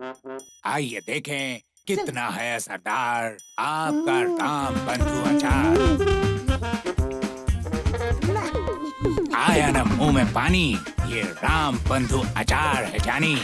आइए देखें कितना है सरदार आपका हम्म। राम बंधु अचार आया ना मुँह में पानी ये राम बंधु अचार है जानी।